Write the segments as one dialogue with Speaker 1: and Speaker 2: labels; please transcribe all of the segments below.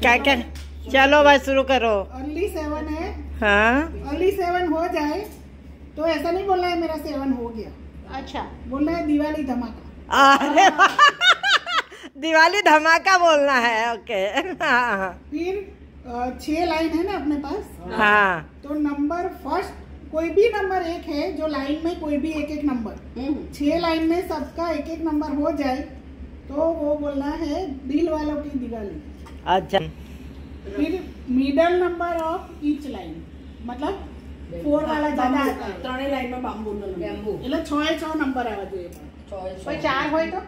Speaker 1: क्या क्या? चलो भाई शुरू करो।
Speaker 2: अर्ली सेवन है।
Speaker 1: हाँ।
Speaker 2: अर्ली सेवन हो जाए तो ऐसा नहीं बोलना है मेरा सेवन हो गया।
Speaker 3: अच्छा।
Speaker 2: बोलना है दिवाली धमाका।
Speaker 1: अरे दिवाली धमाका बोलना है ओके। हाँ।
Speaker 2: फिर छह लाइन है ना अपने पास?
Speaker 1: हाँ।
Speaker 2: तो नंबर फ़र्स्ट कोई भी नंबर एक है जो लाइन में कोई भी एक एक नंबर छह लाइन में सबका एक एक नंबर हो जाए तो वो बोलना है दिल वालों की दिवाली।
Speaker 1: अच्छा
Speaker 2: फिर middle number of each line मतलब ફોર વાળા જ્યાદા હતા
Speaker 4: ત્રણેય લાઈનમાં બાંબુ
Speaker 2: એટલે છ એ છ નંબર આવવા જોઈએ
Speaker 3: કોઈ ચાર હોય તો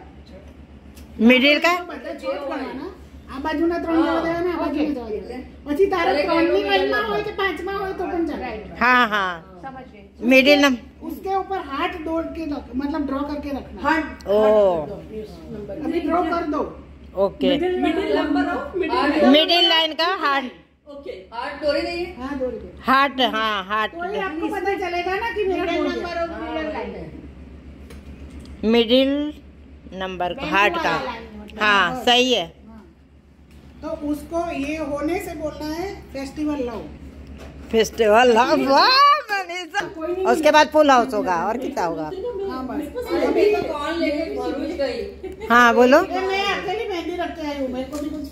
Speaker 1: मिडिल का
Speaker 2: બધા છ જ ગણવાના આ બાજુના ત્રણ જવા દેવાના આ બાજુના જવા દેવાના પછી તારે ત્રણની લાઈનમાં હોય કે પાંચમાં હોય તો પણ ચાલે
Speaker 1: हाँ हाँ
Speaker 3: સમજ ગઈ
Speaker 1: मिडिल नंबर
Speaker 2: उसके ऊपर हार्ट दौड़ के रख मतलब ड्रॉ करके रखना
Speaker 1: ओ
Speaker 2: अभी ड्रॉ कर दो
Speaker 1: okay
Speaker 4: middle number of middle
Speaker 1: middle line का हार्ट
Speaker 2: हार्ट नहीं
Speaker 1: हार्ट हाँ हार्ट
Speaker 2: आपको पता चलेगा ना कि
Speaker 3: नंबर
Speaker 1: मिडिल नंबर का हार्ट का. मतलब हाँ सही है.
Speaker 2: हाँ। तो उसको ये होने से बोलना है फेस्टिवल लव
Speaker 1: फेस्टिवल लव वाह हाँ, उसके बाद फुल हाउस होगा और कितना होगा?
Speaker 2: हाँ,
Speaker 1: हाँ बोलो।
Speaker 2: मैं अकेली मेहंदी रखते आई हूँ मेरे को भी कुछ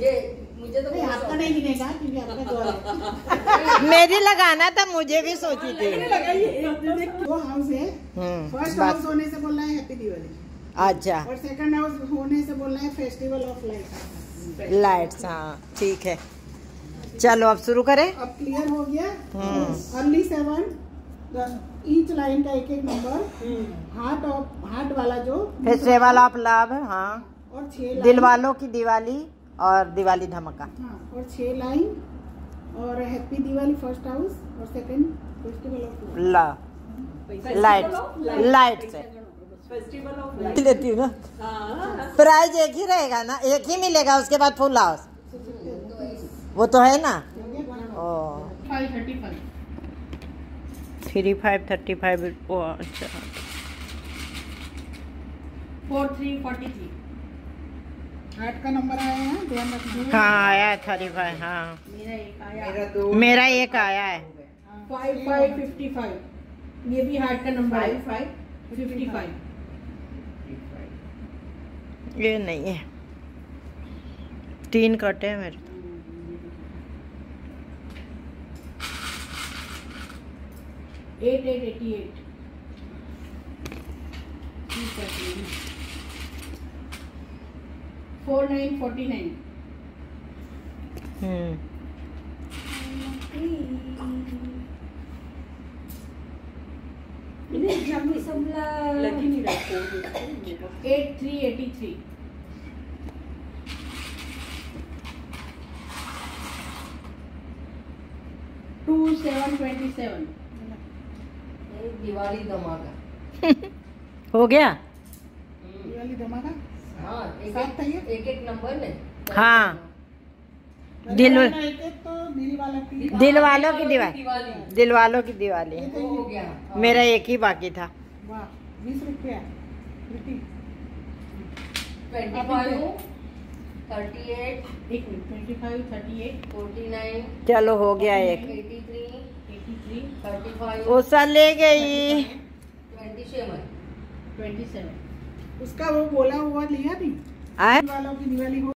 Speaker 4: मुझे मुझे तो
Speaker 2: आपका नहीं गिनेगा क्योंकि आपका जो है।
Speaker 1: मेरी लगाना था मुझे भी सोची थी।
Speaker 2: दो हाउस है।
Speaker 1: हम्म
Speaker 2: फ़र्स्ट हाउस होने से बोलना है हैप्पी दिवाली
Speaker 1: अच्छा।
Speaker 2: और सेकंड हाउस होने से बोलना है फेस्टिवल ऑफ़ लाइट
Speaker 1: लाइट्स हाँ ठीक है। चलो अब शुरू करें।
Speaker 2: अब क्लियर हो गया।
Speaker 1: हम्म।
Speaker 2: अर्ली सेवन ईच लाइन का एक एक नंबर हार्ट ऑफ़ हार्ट वाला जो
Speaker 1: फेस्टिवल ऑफ़ लव हाँ।
Speaker 2: और छह
Speaker 1: दिल वालों की दिवाली। और दिवाली धमाका।
Speaker 2: हाँ और छह लाइन और हैप्पी दिवाली फ़र्स्ट हाउस और second festival of
Speaker 1: love light light से
Speaker 4: फेस्टिवल ऑफ़
Speaker 1: लेती हूँ। ना प्राइज एक ही रहेगा ना? एक ही मिलेगा उसके बाद फुल हाउस वो तो है ना? ओ। थ्री फाइव थर्टी फाइव अच्छा।
Speaker 4: Four three forty three
Speaker 2: heart का नंबर आया है ध्यान रखना।
Speaker 1: हाँ आया फाइव हाँ।
Speaker 4: मेरा एक आया।
Speaker 1: मेरा एक आया है।
Speaker 4: फाइव फाइव फिफ्टी फाइव ये भी हार्ट का नंबर है। फाइव फिफ्टी फाइव
Speaker 1: ये नहीं है। तीन कटे हैं मेरे।
Speaker 4: Eight eight eighty eight four nine forty nine.
Speaker 1: हम्म
Speaker 4: लगी नहीं रहा eight three eighty three. Two seven twenty seven.
Speaker 5: Diwali धमाका
Speaker 1: हो गया?
Speaker 2: दिवाली धमाका
Speaker 5: हाँ एक
Speaker 2: सात था ये?
Speaker 5: एक एक एक नंबर ने
Speaker 1: हाँ। दिल
Speaker 2: तो दिल वाला की
Speaker 1: दिल वालों की दिवाली। दिल वालों की दिवाली।
Speaker 5: वो हो
Speaker 1: मेरा एक ही बाकी था।
Speaker 2: बीस रुपया।
Speaker 5: नाइन।
Speaker 1: चलो हो गया एक। उषा ले गई।
Speaker 5: Twenty seven.
Speaker 4: Twenty seven.
Speaker 2: उसका वो बोला हुआ लिया नहीं
Speaker 1: आए।
Speaker 2: वालों की दिवाली